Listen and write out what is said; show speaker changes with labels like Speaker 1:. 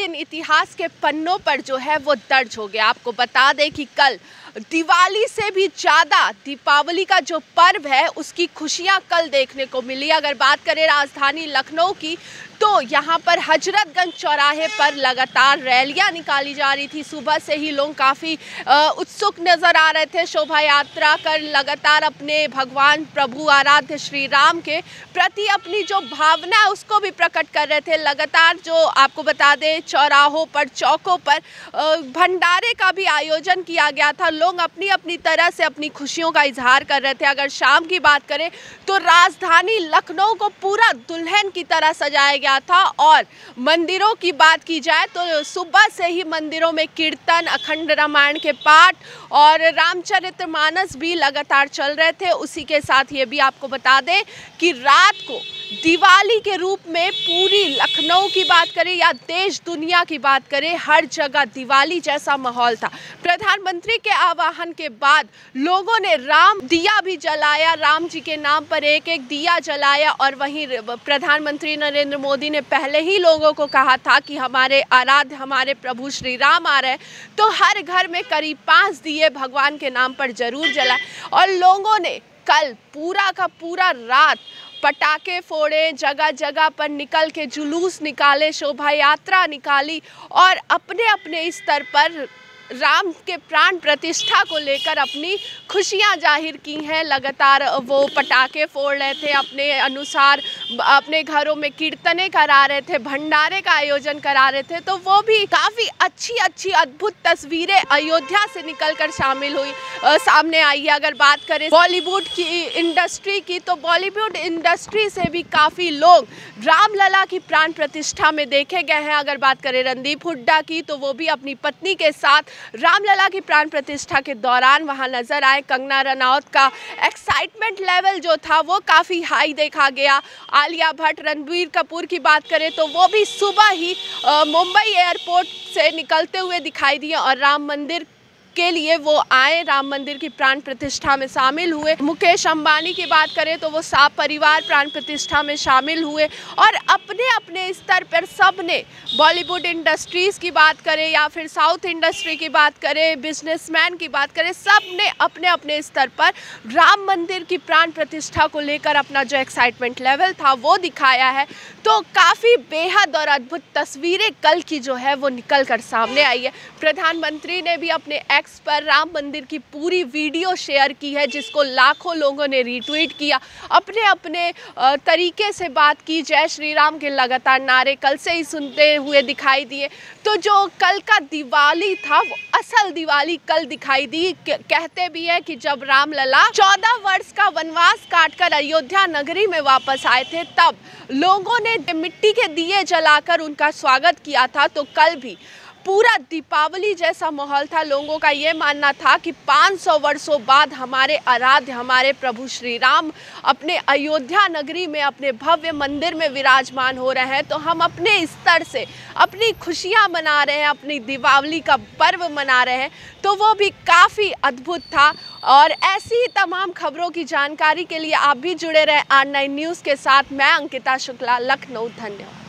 Speaker 1: दिन इतिहास के पन्नों पर जो है वो दर्ज हो गया। आपको बता दें कि कल दिवाली से भी ज़्यादा दीपावली का जो पर्व है, उसकी खुशियाँ कल देखने को मिली। अगर बात करें राजधानी लखनऊ की तो यहाँ पर हजरतगंज चौराहे पर लगातार रैलियाँ निकाली जा रही थी। सुबह से ही लोग काफ़ी उत्सुक नज़र आ रहे थे। शोभा यात्रा कर लगातार अपने भगवान प्रभु आराध्य श्री राम के प्रति अपनी जो भावना है, उसको भी प्रकट कर रहे थे। लगातार जो आपको बता दें, चौराहों पर, चौकों पर भंडारे का भी आयोजन किया गया था। लोग अपनी अपनी तरह से अपनी खुशियों का इजहार कर रहे थे। अगर शाम की बात करें तो राजधानी लखनऊ को पूरा दुल्हन की तरह सजाया गया था और मंदिरों की बात की जाए तो सुबह से ही मंदिरों में कीर्तन, अखंड रामायण के पाठ और रामचरित्र भी लगातार चल रहे थे। उसी के साथ ये भी आपको बता दें कि रात को दिवाली के रूप में पूरी लखनऊ की बात करें या देश दुनिया की बात करें, हर जगह दिवाली जैसा माहौल था। प्रधानमंत्री के आवाहन के बाद लोगों ने राम दिया भी जलाया, राम जी के नाम पर एक एक दिया जलाया और वहीं प्रधानमंत्री नरेंद्र मोदी ने पहले ही लोगों को कहा था कि हमारे आराध्य, हमारे प्रभु श्री राम आ रहे तो हर घर में करीब पाँच दिए भगवान के नाम पर ज़रूर जलाए। और लोगों ने कल पूरा का पूरा रात पटाखे फोड़े जगह जगह पर निकल के जुलूस निकाले, शोभा यात्रा निकाली और अपने अपने स्तर पर राम के प्राण प्रतिष्ठा को लेकर अपनी खुशियाँ ज़ाहिर की हैं। लगातार वो पटाखे फोड़ रहे थे अपने अनुसार अपने घरों में कीर्तने करा रहे थे भंडारे का आयोजन करा रहे थे तो वो भी काफ़ी अच्छी अच्छी अद्भुत तस्वीरें अयोध्या से निकलकर शामिल हुई। आ, सामने आई है अगर बात करें बॉलीवुड की इंडस्ट्री की तो बॉलीवुड इंडस्ट्री से भी काफ़ी लोग रामलला की प्राण प्रतिष्ठा में देखे गए हैं। अगर बात करें रणदीप हुड्डा की तो वो भी अपनी पत्नी के साथ रामलला की प्राण प्रतिष्ठा के दौरान वहाँ नज़र आए कंगना रनौत का एक्साइटमेंट लेवल जो था, वो काफ़ी हाई देखा गया। आलिया भट्ट, रणबीर कपूर की बात करें तो वो भी सुबह ही मुंबई एयरपोर्ट से निकलते हुए दिखाई दिए और राम मंदिर के लिए वो आए, राम मंदिर की प्राण प्रतिष्ठा में शामिल हुए। मुकेश अंबानी की बात करें तो वो साप परिवार प्राण प्रतिष्ठा में शामिल हुए और अपने अपने स्तर पर सबने बॉलीवुड इंडस्ट्रीज़ की बात करें या फिर साउथ इंडस्ट्री की बात करें, बिजनेसमैन की बात करें सबने अपने अपने स्तर पर राम मंदिर की प्राण प्रतिष्ठा को लेकर अपना जो एक्साइटमेंट लेवल था वो दिखाया है। तो काफ़ी बेहद और अद्भुत तस्वीरें कल की जो है वो निकल कर सामने आई है। प्रधानमंत्री ने भी अपने एक्स पर राम मंदिर की पूरी वीडियो शेयर की है, जिसको लाखों लोगों ने रीट्वीट किया। अपने अपने तरीके से बात की। जय श्री राम के लगातार नारे कल से ही सुनते हुए दिखाई दिए। तो जो कल का दिवाली था, वो असल दिवाली कल दिखाई दी। कहते भी है कि जब राम लला चौदह वर्ष का वनवास काटकर अयोध्या नगरी में वापस आए थे, तब लोगों ने मिट्टी के दिए जलाकर उनका स्वागत किया था। तो कल भी पूरा दीपावली जैसा माहौल था लोगों का ये मानना था कि 500 वर्षों बाद हमारे आराध्य, हमारे प्रभु श्री राम अपने अयोध्या नगरी में, अपने भव्य मंदिर में विराजमान हो रहे हैं। तो हम अपने स्तर से अपनी खुशियाँ मना रहे हैं, अपनी दीपावली का पर्व मना रहे हैं। तो वो भी काफ़ी अद्भुत था। और ऐसी ही तमाम खबरों की जानकारी के लिए आप भी जुड़े रहे आर न्यूज़ के साथ। मैं अंकिता शुक्ला, लखनऊ, धन्यवाद।